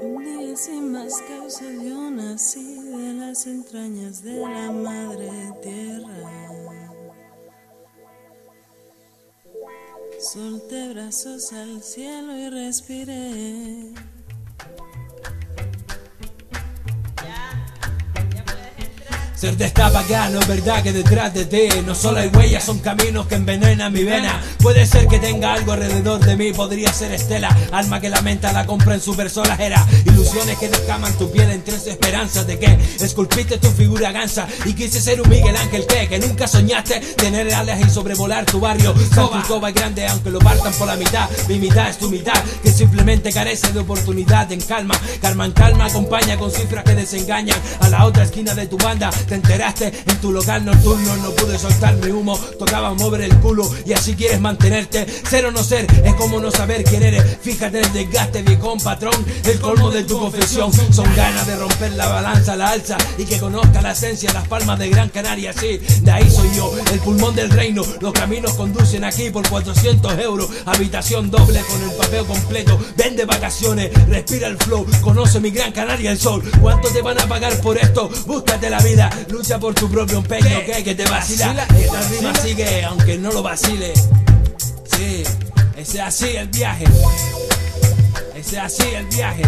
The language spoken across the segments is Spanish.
Un día sin más causa yo nací de las entrañas de la madre tierra. Solté brazos al cielo y respiré. Ser de esta pagano, verdad que detrás de ti no solo hay huellas, son caminos que envenenan mi vena. Puede ser que tenga algo alrededor de mí, podría ser Estela, alma que lamenta la compra en su personajera. Ilusiones que descaman tu piel entre esperanzas de que esculpiste tu figura gansa y quise ser un Miguel Ángel que, que nunca soñaste tener alas y sobrevolar tu barrio. Tu coba grande aunque lo partan por la mitad, mi mitad es tu mitad que simplemente carece de oportunidad en calma. Calma en calma acompaña con cifras que desengañan a la otra esquina de tu banda te enteraste en tu local nocturno, no pude soltar mi humo, tocaba mover el culo y así quieres mantenerte. Ser o no ser es como no saber quién eres. Fíjate el desgaste, viejo patrón, el colmo de tu confesión. Son ganas de romper la balanza, la alza y que conozca la esencia, las palmas de Gran Canaria. Sí, de ahí soy yo, el pulmón del reino. Los caminos conducen aquí por 400 euros. Habitación doble con el papel completo. Vende vacaciones, respira el flow, conoce mi Gran Canaria, el sol. ¿Cuánto te van a pagar por esto? Búscate la vida. Lucha por tu propio empeño, que, que te vacila. Esta rima sigue, aunque no lo vacile. Sí, ese es así el viaje. Ese es así el viaje.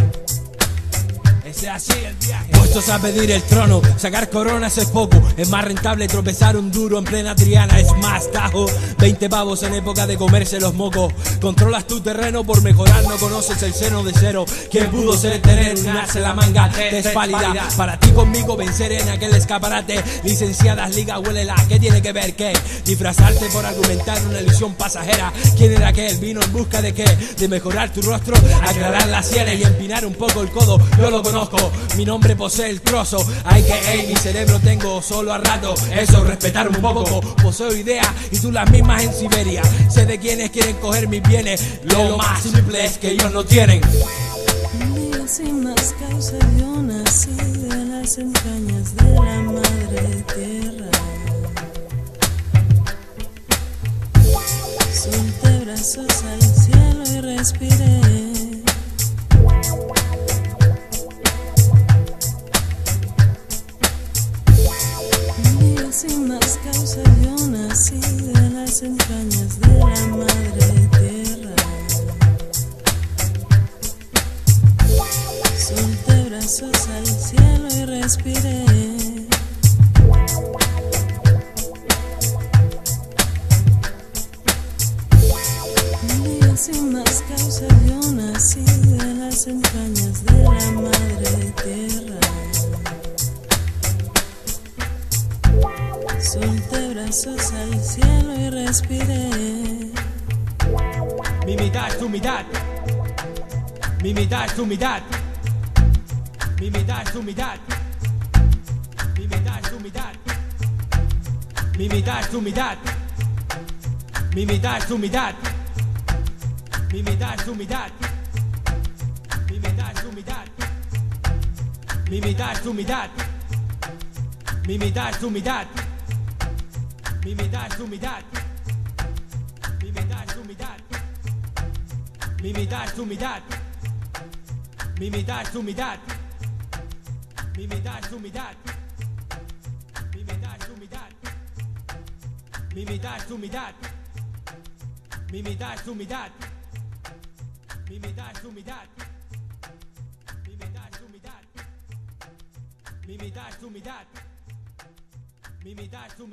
Ese es así el viaje. Puestos a pedir el trono, sacar coronas es poco. Es más rentable tropezar un duro en plena triana. Es más tajo. 20 pavos en época de comerse los mocos. Controlas tu terreno por mejorar, no conoces el seno de cero. ¿Quién pudo ser tener un as en la manga? Te es válida. Para ti conmigo vencer en aquel escaparate. Licenciadas liga huele la. ¿Qué tiene que ver qué? Disfrazarte por argumentar una ilusión pasajera. ¿Quién era aquel? Vino en busca de qué? De mejorar tu rostro, aclarar las sienes y empinar un poco el codo. Yo lo conozco. Mi nombre posee el trozo. Hay que, hey, mi cerebro tengo solo a rato. Eso, respetar un poco. Poseo ideas y tú las mismas en Siberia. Sé de quienes quieren coger mis bienes. Lo más simple es que ellos no tienen. Día sin más causa yo nací de las entrañas de la madre tierra. Solté brazos al cielo y respiré. Sin más causa yo nací de las entrañas de la madre tierra. Solté brazos al cielo y respiré. Brazos al cielo y respiré. Mi mitad es tu mitad. Mi mitad es tu mitad. Mi mitad es tu mitad. Mi mitad es tu mitad. Mi mitad tu mitad. Mi mitad tu mitad. Mi mitad tu mitad. Mi mitad tu mitad. Mi mitad tu mitad. Mi mitad tu mitad. Mi mitad es tu mitad. Mi mitad es tu mitad. Mi mitad es tu mitad. Mi mitad es tu mitad. Mi mitad es tu